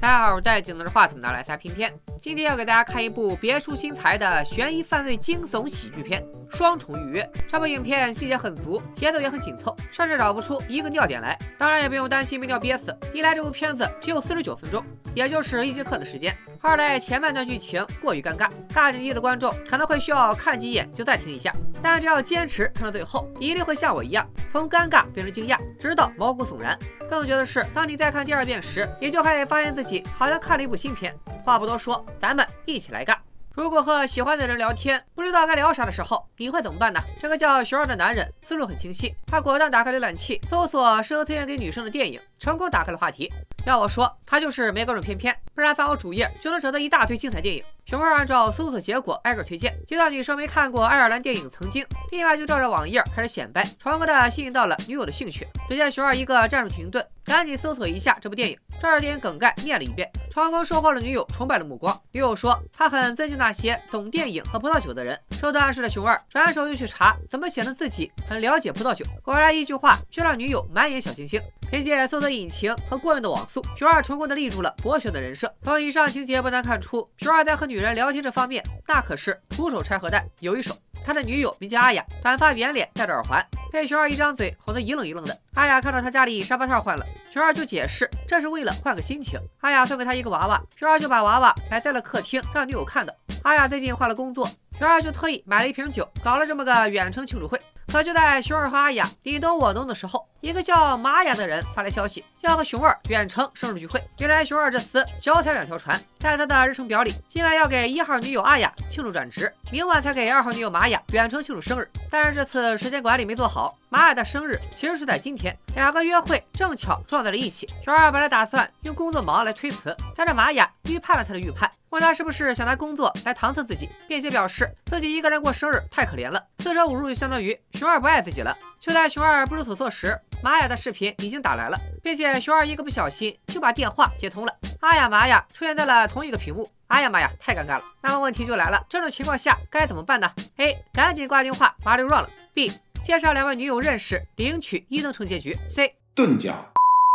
大家好，我戴镜子的话筒拿来塞片片。今天要给大家看一部别出心裁的悬疑犯罪惊悚喜剧片《双重预约》。这部影片细节很足，节奏也很紧凑，甚至找不出一个尿点来。当然也不用担心被尿憋死，一来这部片子只有四十九分钟，也就是一节课的时间；二来前半段剧情过于尴尬，大年纪的观众可能会需要看几眼就暂停一下。但只要坚持看到最后，一定会像我一样，从尴尬变成惊讶，直到毛骨悚然。更绝的是，当你再看第二遍时，也就会发现自己好像看了一部新片。话不多说，咱们一起来干。如果和喜欢的人聊天，不知道该聊啥的时候，你会怎么办呢？这个叫熊二的男人思路很清晰，他果断打开浏览器，搜索适合推荐给女生的电影，成功打开了话题。要我说，他就是没各种片片，不然翻我主页就能找到一大堆精彩电影。熊二按照搜索结果挨个推荐，接到女生没看过爱尔兰电影《曾经》，立马就照着网页开始显摆，成功的吸引到了女友的兴趣。只见熊二一个战术停顿，赶紧搜索一下这部电影，照着电影梗概念了一遍，成功收获了女友崇拜的目光。女友说，她很尊敬那些懂电影和葡萄酒的人。受到暗示的熊二转手又去查怎么显得自己很了解葡萄酒，果然一句话却让女友满眼小星星。凭借搜索引擎和过硬的网速，熊二成功的立住了博学的人设。从以上情节不难看出，熊二在和女人聊天这方面，那可是徒手拆核弹有一手。他的女友名叫阿雅，短发圆脸，戴着耳环，被熊二一张嘴哄得一愣一愣的。阿雅看到他家里沙发套换了，熊二就解释这是为了换个心情。阿雅送给他一个娃娃，熊二就把娃娃摆在了客厅，让女友看的。阿雅最近换了工作，熊二就特意买了一瓶酒，搞了这么个远程庆祝会。可就在熊二和阿雅你侬我侬的时候，一个叫玛雅的人发来消息，要和熊二远程生日聚会。原来熊二这厮脚踩两条船，在他的日程表里，今晚要给一号女友阿雅庆祝转职，明晚才给二号女友玛雅远程庆祝生日。但是这次时间管理没做好，玛雅的生日其实是在今天，两个约会正巧撞在了一起。熊二本来打算用工作忙来推辞，但这玛雅预判了他的预判，问他是不是想拿工作来搪塞自己，并且表示自己一个人过生日太可怜了，四舍五入就相当于。熊二不爱自己了。就在熊二不知所措时，玛雅的视频已经打来了，并且熊二一个不小心就把电话接通了。阿呀、玛雅出现在了同一个屏幕。哎呀妈呀，太尴尬了。那么问题就来了，这种情况下该怎么办呢？A. 赶紧挂电话，麻溜乱了。B. 介绍两位女友认识，领取一等成结局。C. 遁甲。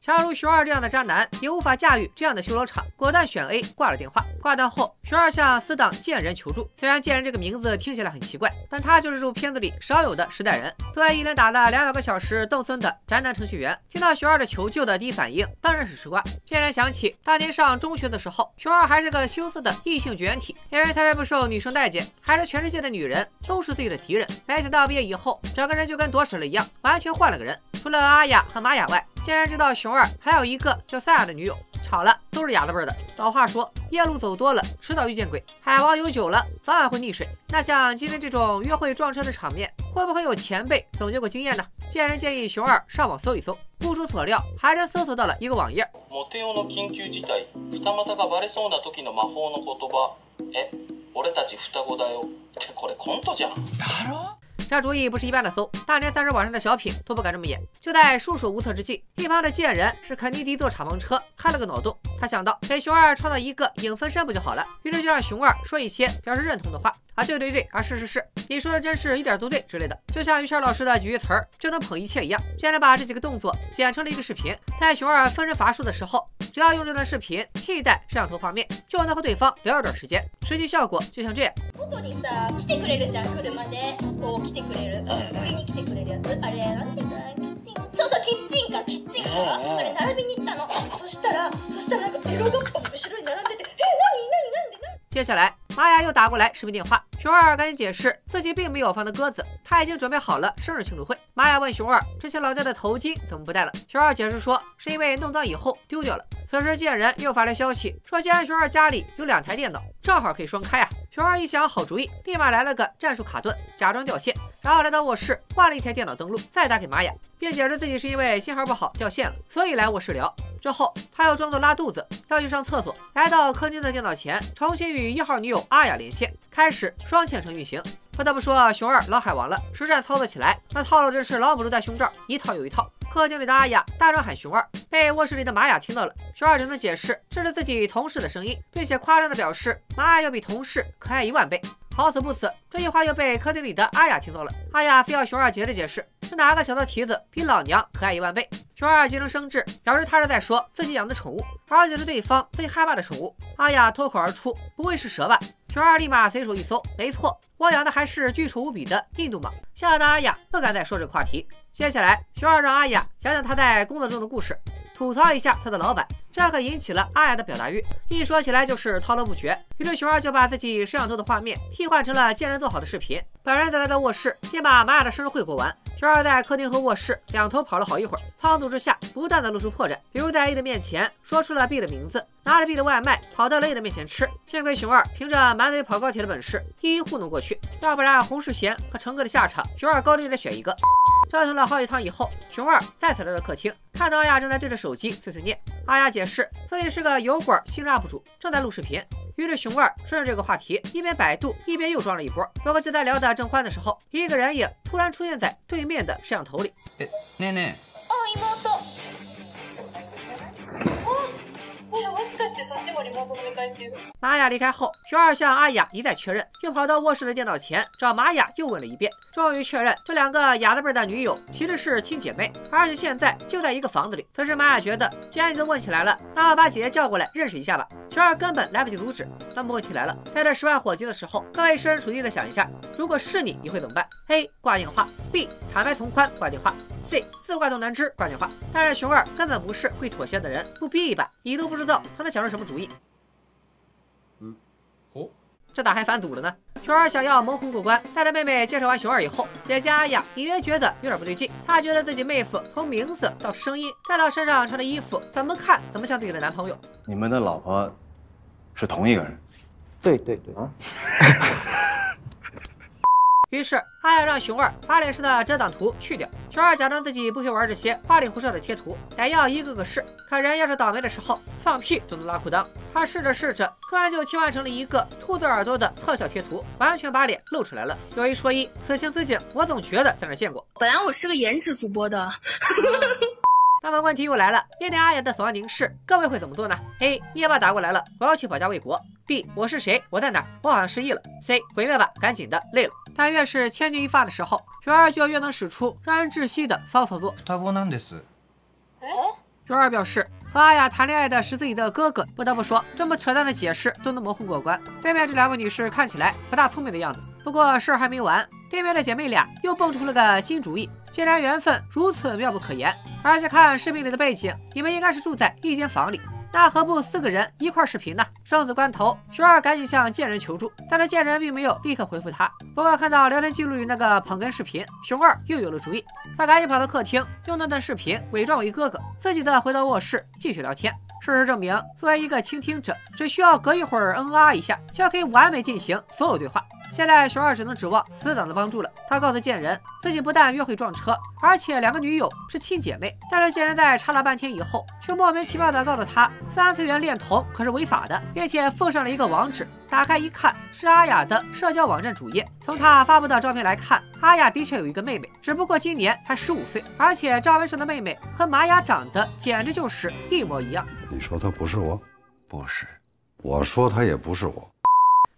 假如熊二这样的渣男也无法驾驭这样的修罗场，果断选 A，挂了电话。挂断后，熊二向死党贱人求助。虽然贱人这个名字听起来很奇怪，但他就是这部片子里少有的时代人。作为一连打了两百个小时动森的宅男程序员，听到熊二的求救的第一反应当然是吃瓜。贱人想起当年上中学的时候，熊二还是个羞涩的异性绝缘体，因为特别不受女生待见，还是全世界的女人都是自己的敌人。没想到毕业以后，整个人就跟夺屎了一样，完全换了个人。除了阿雅和玛雅外，竟然知道熊二还有一个叫赛亚的女友，巧了，都是哑子味的。老话说，夜路走多了，迟早遇见鬼；海王游久了，早晚会溺水。那像今天这种约会撞车的场面，会不会有前辈总结过经验呢？见人建议熊二上网搜一搜，不出所料，还真搜索到了一个网页。这主意不是一般的馊，大年三十晚上的小品都不敢这么演。就在束手无策之际，一旁的贱人是肯尼迪坐敞篷车，开了个脑洞。他想到给熊二创造一个影分身不就好了？于是就让熊二说一些表示认同的话啊，对对对啊，是是是，你说的真是一点都对之类的，就像于谦老师的几句词儿就能捧一切一样。贱人把这几个动作剪成了一个视频，在熊二分身乏术的时候，只要用这段视频替代摄像头画面，就能和对方聊一段时间。实际效果就像这样。くれる、売りに来てくれるやつあれなんていうかキッチンそうそうキッチンかキッチンかあれ並びに行ったのそしたらそしたらなんかエロドッポ後ろに並んでてえ何何何で何接下来，玛雅又打过来视频电话， 熊二赶紧解释自己并没有放他鸽子，他已经准备好了生日庆祝会。玛雅问熊二，之前老戴的头巾怎么不戴了？熊二解释说，是因为弄脏以后丢掉了。此时贱人又发来消息，说既然熊二家里有两台电脑，正好可以双开啊。熊二一想好主意，立马来了个战术卡顿，假装掉线，然后来到卧室换了一台电脑登录，再打给玛雅，并解释自己是因为信号不好掉线了，所以来卧室聊。之后他又装作拉肚子要去上厕所，来到客厅的电脑前，重新与一号女友阿雅连线，开始双线程运行。不得不说，熊二老海王了，实战操作起来那套路真是老母猪戴胸罩，一套又一套。客厅里的阿雅大声喊熊二，被卧室里的玛雅听到了。熊二只能解释这是自己同事的声音，并且夸张的表示玛雅要比同事可爱一万倍。好死不死，这句话又被客厅里的阿雅听到了。阿雅非要熊二接着解释，是哪个小骚蹄子比老娘可爱一万倍？熊二急中生智，表示他是在说自己养的宠物，而且是对方最害怕的宠物。阿雅脱口而出：“不会是蛇吧？”熊二立马随手一搜，没错，我养的还是巨丑无比的印度蟒。吓得阿雅不敢再说这个话题。接下来，熊二让阿雅讲讲他在工作中的故事，吐槽一下他的老板，这可引起了阿雅的表达欲，一说起来就是滔滔不绝。于是熊二就把自己摄像头的画面替换成了见人做好的视频，本人则来到卧室，先把玛雅的生日会过完。熊二在客厅和卧室两头跑了好一会儿，仓促之下不断的露出破绽，比如在 A 的面前说出了 B 的名字，拿着 B 的外卖跑到了 A 的面前吃。幸亏熊二凭着满嘴跑高铁的本事一一糊弄过去，要不然洪世贤和成哥的下场，熊二高低得选一个。折腾了好几趟以后，熊二再次来到客厅，看到阿雅正在对着手机碎碎念。阿雅解释自己是个油管新 UP 主，正在录视频。于是熊二顺着这个话题，一边百度一边又装了一波。不过就在聊得正欢的时候，一个人影突然出现在对面的摄像头里。ねえねあ、 妹。あ、もしかしてそっちもリモート飲み会中？玛雅离开后，熊二向阿雅一再确认，又跑到卧室的电脑前找玛雅又问了一遍，终于确认这两个哑子辈的女友其实是亲姐妹，而且现在就在一个房子里。此时玛雅觉得，既然你都问起来了，那我把姐姐叫过来认识一下吧。熊二根本来不及阻止。那么问题来了，在这十万火急的时候，各位设身处地的想一下，如果是你，你会怎么办？A. 挂电话；B. 坦白从宽挂电话 ；C. 自挂都难吃挂电话。但是熊二根本不是会妥协的人，不逼一把，你都不知道他能想出什么主意。嗯，哦这咋还反祖了呢？熊二想要蒙混过关，带着妹妹介绍完熊二以后，姐姐阿雅隐约觉得有点不对劲。她觉得自己妹夫从名字到声音，再到身上穿的衣服，怎么看怎么像自己的男朋友。你们的老婆是同一个人？对对对，于是阿雅让熊二把脸上的遮挡图去掉。熊二假装自己不会玩这些花里胡哨的贴图，还要一个个试。可人要是倒霉的时候，放屁都能拉裤裆。他试着试着，突然就切换成了一个兔子耳朵的特效贴图，完全把脸露出来了。有一说一，此情此景，我总觉得在哪见过。本来我是个颜值主播的，那么问题又来了，面对阿雅的死亡凝视，各位会怎么做呢？A. 灭霸打过来了，我要去保家卫国。B. 我是谁？我在哪？我好像失忆了。C. 毁灭吧，赶紧的，累了。但越是千钧一发的时候，熊二就要越能使出让人窒息的骚操作。双子なんです。熊二表示，和阿雅谈恋爱的是自己的哥哥。不得不说，这么扯淡的解释都能模糊过关。对面这两位女士看起来不大聪明的样子。不过事儿还没完，对面的姐妹俩又蹦出了个新主意。既然缘分如此妙不可言，而且看视频里的背景，你们应该是住在一间房里。 那何不四个人一块视频呢？生死关头，熊二赶紧向贱人求助，但是贱人并没有立刻回复他。不过看到聊天记录里那个捧哏视频，熊二又有了主意。他赶紧跑到客厅，用那段视频伪装为哥哥，自己再回到卧室继续聊天。事实证明，作为一个倾听者，只需要隔一会儿嗯啊一下，就可以完美进行所有对话。现在熊二只能指望死党的帮助了。他告诉贱人，自己不但约会撞车，而且两个女友是亲姐妹。但是贱人在查了半天以后，却莫名其妙的告诉他，三次元恋童可是违法的，并且附上了一个网址。打开一看，是阿雅的社交网站主页。从她发布的照片来看，阿雅的确有一个妹妹，只不过今年才十五岁，而且照片上的妹妹和玛雅长得简直就是一模一样。你说她不是我，不是。我说她也不是我。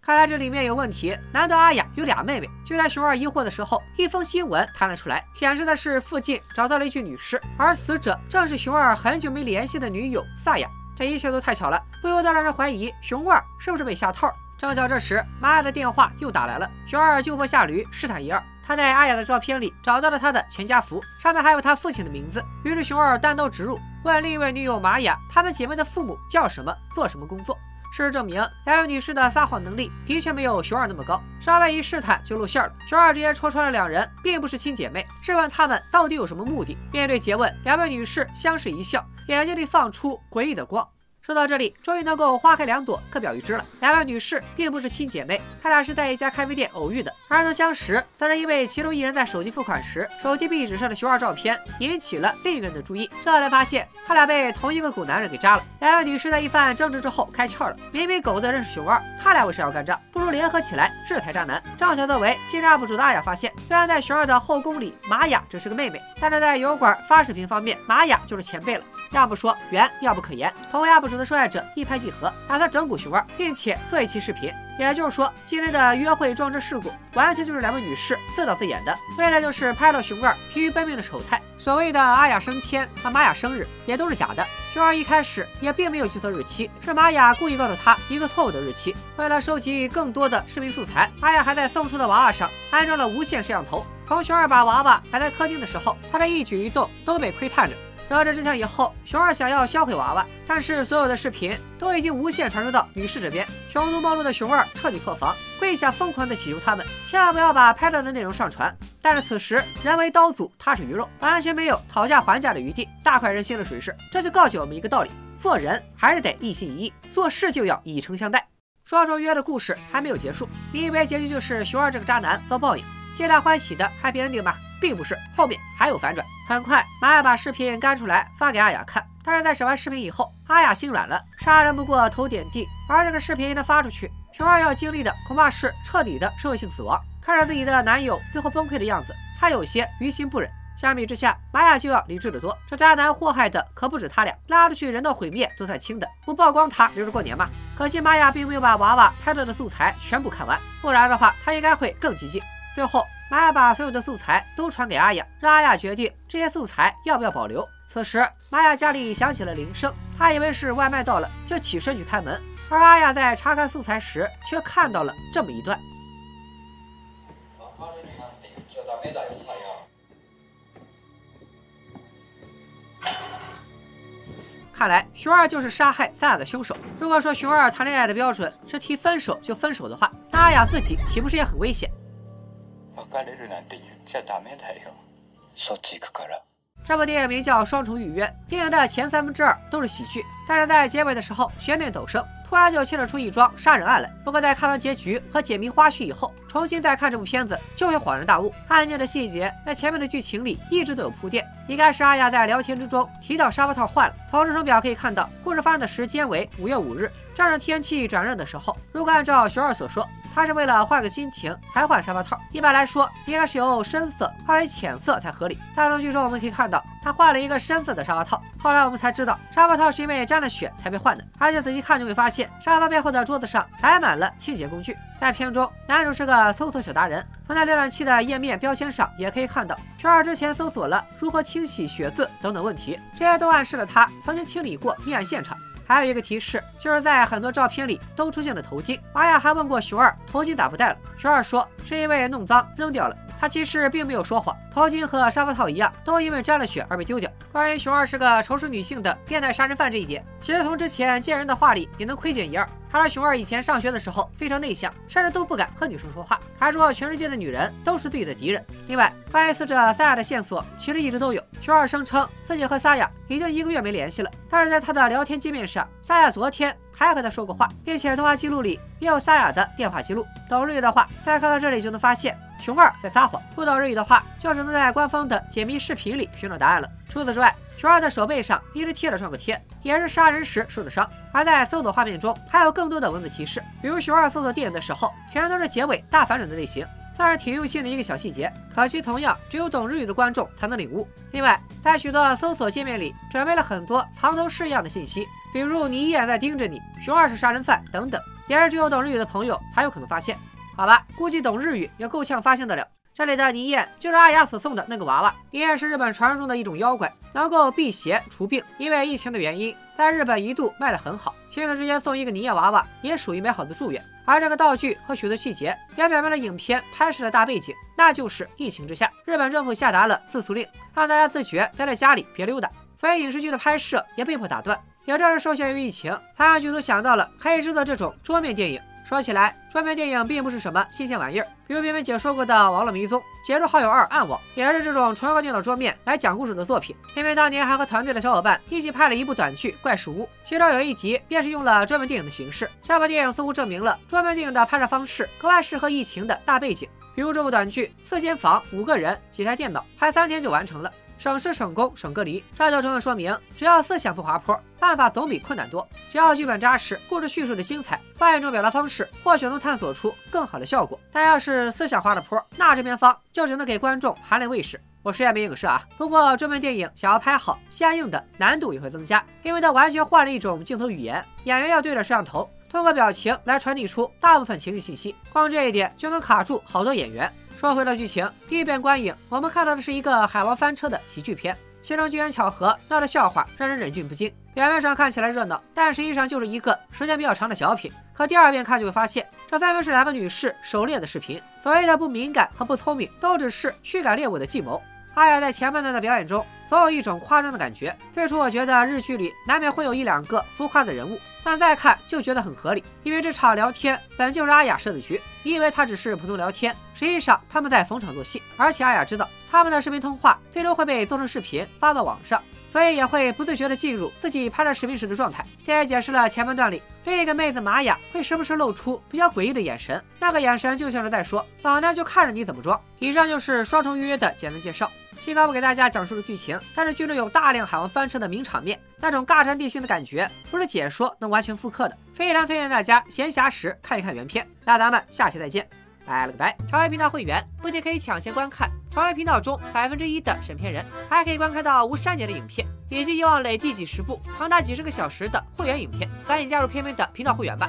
看来这里面有问题。难道阿雅有俩妹妹？就在熊二疑惑的时候，一封新闻弹了出来，显示的是附近找到了一具女尸，而死者正是熊二很久没联系的女友萨雅。这一切都太巧了，不由得让人怀疑熊二是不是被下套。正巧这时，玛雅的电话又打来了。熊二就坡下驴，试探一二。他在阿雅的照片里找到了她的全家福，上面还有他父亲的名字。于是熊二单刀直入，问另一位女友玛雅，她们姐妹的父母叫什么，做什么工作。事实证明，两位女士的撒谎能力的确没有熊二那么高，稍微一试探就露馅了。熊二直接戳穿了两人并不是亲姐妹，质问她们到底有什么目的。面对诘问，两位女士相视一笑，眼睛里放出诡异的光。说到这里，终于能够花开两朵，各表一枝了。两位女士并不是亲姐妹，她俩是在一家咖啡店偶遇的，而能相识，则是因为其中一人在手机付款时，手机壁纸上的熊二照片引起了另一个人的注意，这才发现他俩被同一个狗男人给扎了。两位女士在一番争执之后开窍了，明明狗子认识熊二，他俩为啥要干仗？不如联合起来制裁渣男。正巧作为新 UP 主的阿雅发现，虽然在熊二的后宫里，玛雅只是个妹妹，但是在油管发视频方面，玛雅就是前辈了。要不说缘，妙不可言。同为 UP 主的受害者一拍即合，打算整蛊熊二，并且做一期视频。也就是说，今天的约会撞车事故完全就是两位女士自导自演的，为的就是拍到熊二疲于奔命的丑态。所谓的阿雅升迁和玛雅生日也都是假的。熊二一开始也并没有记错日期，是玛雅故意告诉他一个错误的日期。为了收集更多的视频素材，阿雅还在送出的娃娃上安装了无线摄像头。从熊二把娃娃摆在客厅的时候，他的一举一动都被窥探着。得知真相以后，熊二想要销毁娃娃，但是所有的视频都已经无限传输到女士这边。穷途末路的熊二彻底破防，跪下疯狂的祈求他们千万不要把拍到的内容上传。但是此时人为刀俎，他是鱼肉，完全没有讨价还价的余地。大快人心的水势，这就告诫我们一个道理：做人还是得一心一意，做事就要以诚相待。双双约的故事还没有结束，你以为结局就是熊二这个渣男遭报应，皆大欢喜的 happy ending 吗？并不是，后面还有反转。很快，玛雅把视频干出来发给阿雅看，但是在审完视频以后，阿雅心软了。杀人不过头点地，而这个视频一旦发出去，熊二要经历的恐怕是彻底的社会性死亡。看着自己的男友最后崩溃的样子，她有些于心不忍。相比之下，玛雅就要理智得多。这渣男祸害的可不止他俩，拉出去人道毁灭都算轻的，不曝光他留着过年吗？可惜玛雅并没有把娃娃拍到的素材全部看完，不然的话，他应该会更激进。最后。玛雅把所有的素材都传给阿雅，让阿雅决定这些素材要不要保留。此时，玛雅家里响起了铃声，她以为是外卖到了，就起身去开门。而阿雅在查看素材时，却看到了这么一段。看来熊二就是杀害萨雅的凶手。如果说熊二谈恋爱的标准是提分手就分手的话，那阿雅自己岂不是也很危险？別れるなんて言っちゃダメだよ。そっち行くから。这部电影名叫《双重预约》，电影的前三分之二都是喜剧，但是在结尾的时候悬念陡升，突然就牵扯出一桩杀人案来。不过在看完结局和解谜花絮以后，重新再看这部片子，就会恍然大悟，案件的细节在前面的剧情里一直都有铺垫。应该是阿雅在聊天之中提到沙发套坏了，从日程表可以看到，故事发生的时间为五月五日，正是天气转热的时候。如果按照熊二所说。 他是为了换个心情才换沙发套，一般来说应该是由深色换为浅色才合理。但从剧中我们可以看到，他换了一个深色的沙发套。后来我们才知道，沙发套是因为沾了血才被换的。而且仔细看就会发现，沙发背后的桌子上摆满了清洁工具。在片中，男主是个搜索小达人，从在浏览器的页面标签上也可以看到，圈儿之前搜索了如何清洗血渍等等问题，这些都暗示了他曾经清理过命案现场。还有一个提示，就是在很多照片里都出现了头巾。玛雅还问过熊二，头巾咋不戴了？熊二说是因为弄脏扔掉了。他其实并没有说谎，头巾和沙发套一样，都因为沾了血而被丢掉。关于熊二是个仇视女性的变态杀人犯这一点，其实从之前见人的话里也能窥见一二。他说熊二以前上学的时候非常内向，甚至都不敢和女生说话，还说全世界的女人都是自己的敌人。另外，关于死者萨亚的线索，其实一直都有。熊二声称自己和萨亚已经一个月没联系了，但是在他的聊天界面上，萨亚昨天。还和他说过话，并且通话记录里也有沙雅的电话记录。懂日语的话，再看到这里就能发现熊二在撒谎；不懂日语的话，就只能在官方的解密视频里寻找答案了。除此之外，熊二的手背上一直贴着创可贴，也是杀人时受的伤。而在搜索画面中，还有更多的文字提示，比如熊二搜索电影的时候，全都是结尾大反转的类型。算是挺用心的一个小细节，可惜同样只有懂日语的观众才能领悟。另外，在许多搜索界面里准备了很多藏头诗一样的信息，比如“你一眼在盯着你”“熊二是杀人犯”等等，也是只有懂日语的朋友才有可能发现。好吧，估计懂日语也够呛发现得了。这里的泥燕就是阿雅所送的那个娃娃。泥燕是日本传说中的一种妖怪，能够辟邪除病。因为疫情的原因，在日本一度卖得很好。亲子之间送一个泥燕娃娃，也属于美好的祝愿。而这个道具和许多细节，也表明了影片拍摄的大背景，那就是疫情之下，日本政府下达了自诉令，让大家自觉待在家里，别溜达。所以影视剧的拍摄也被迫打断。也正是受限于疫情，才让剧组想到了可以制作这种桌面电影。说起来，桌面电影并不是什么新鲜玩意儿。比如边边姐说过的《网络迷踪》《解除好友二暗网》，也是这种纯靠电脑桌面来讲故事的作品。边边当年还和团队的小伙伴一起拍了一部短剧《怪事屋》，其中有一集便是用了桌面电影的形式。这部电影似乎证明了桌面电影的拍摄方式格外适合疫情的大背景。比如这部短剧，四间房，五个人，几台电脑，拍三天就完成了。省时省工省隔离，这就充分说明，只要思想不滑坡，办法总比困难多。只要剧本扎实，故事叙述的精彩，换一种表达方式，或许能探索出更好的效果。但要是思想滑了坡，那这边方就只能给观众含泪喂食。我实在没影视啊。不过专门电影想要拍好，相应的难度也会增加，因为它完全换了一种镜头语言，演员要对着摄像头，通过表情来传递出大部分情绪信息，光这一点就能卡住好多演员。说回了剧情，一遍观影，我们看到的是一个海王翻车的喜剧片，其中机缘巧合闹的笑话让人忍俊不禁。表面上看起来热闹，但实际上就是一个时间比较长的小品。可第二遍看就会发现，这分明是两个女士狩猎的视频。所谓的不敏感和不聪明，都只是驱赶猎物的计谋。阿雅在前半段的表演中，总有一种夸张的感觉。最初我觉得日剧里难免会有一两个浮夸的人物。但再看就觉得很合理，因为这场聊天本就是阿雅设的局。你以为他只是普通聊天，实际上他们在逢场作戏。而且阿雅知道他们的视频通话最终会被做成视频发到网上，所以也会不自觉地进入自己拍摄视频时的状态。这也解释了前半段里另一个妹子玛雅会时不时露出比较诡异的眼神，那个眼神就像是在说：“老娘就看着你怎么装。”以上就是双重预约的简单介绍。尽管不给大家讲述了剧情，但是剧中有大量海王翻车的名场面，那种尬战地形的感觉不是解说能完全复刻的。非常推荐大家闲暇时看一看原片。那咱们下期再见，拜了个拜！超越频道会员不仅可以抢先观看成为频道中百分之一的审片人，还可以观看到无删减的影片，以及以往累计几十部长达几十个小时的会员影片。赶紧加入片片的频道会员吧！